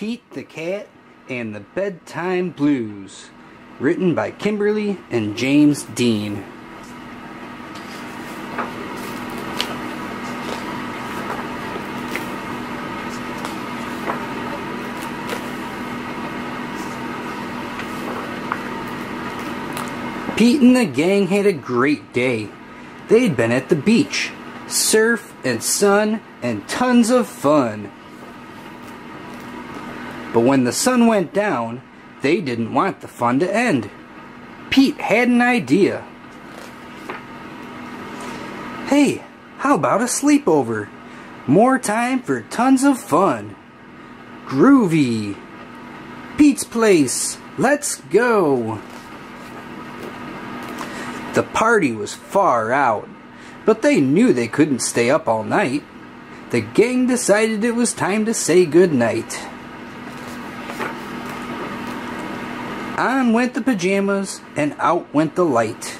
Pete the Cat and the Bedtime Blues, written by Kimberly and James Dean. Pete and the gang had a great day. They'd been at the beach, surf and sun and tons of fun. But when the sun went down, they didn't want the fun to end. Pete had an idea. Hey, how about a sleepover? More time for tons of fun. Groovy. Pete's Place. Let's go. The party was far out, but they knew they couldn't stay up all night. The gang decided it was time to say goodnight. On went the pajamas, and out went the light.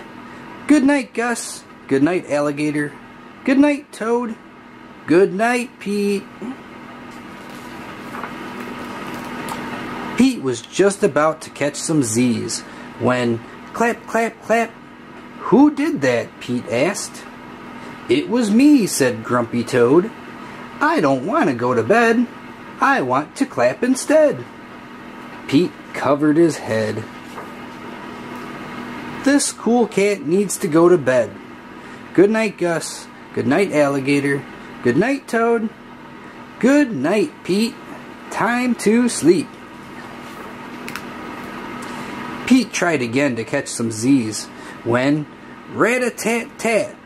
Good night, Gus. Good night, Alligator. Good night, Toad. Good night, Pete. Pete was just about to catch some Z's when clap, clap, clap, who did that? Pete asked. It was me, said Grumpy Toad. I don't want to go to bed. I want to clap instead. Pete covered his head. This cool cat needs to go to bed. Good night, Gus. Good night, Alligator. Good night, Toad. Good night, Pete. Time to sleep. Pete tried again to catch some Z's when Rat-a-tat-tat.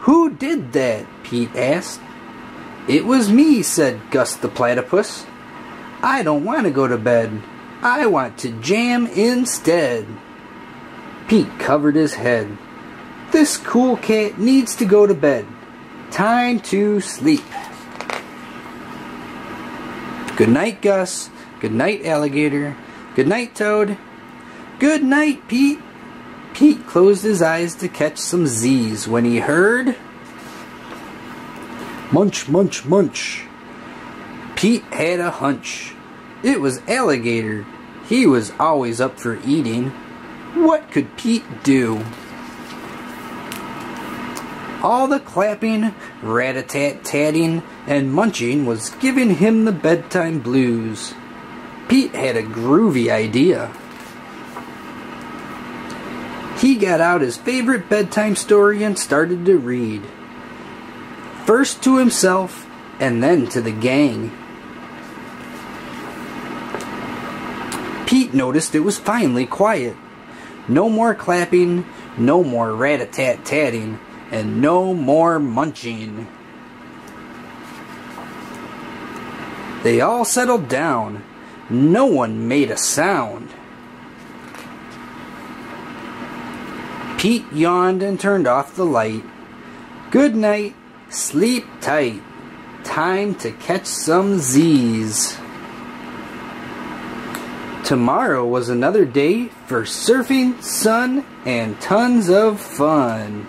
Who did that? Pete asked. It was me, said Gus the Platypus. I don't want to go to bed. I want to jam instead. Pete covered his head. This cool cat needs to go to bed. Time to sleep. Good night, Gus. Good night, Alligator. Good night, Toad. Good night, Pete. Pete closed his eyes to catch some Z's when he heard Munch, munch, munch. Pete had a hunch. It was Alligator. He was always up for eating. What could Pete do? All the clapping, rat-a-tat-tatting, and munching was giving him the bedtime blues. Pete had a groovy idea he got out his favorite bedtime story and started to read. First to himself, and then to the gang. Pete noticed it was finally quiet. No more clapping, no more rat-a-tat-tatting, and no more munching. They all settled down. No one made a sound. Pete yawned and turned off the light. Good night. Sleep tight. Time to catch some Z's. Tomorrow was another day for surfing, sun, and tons of fun.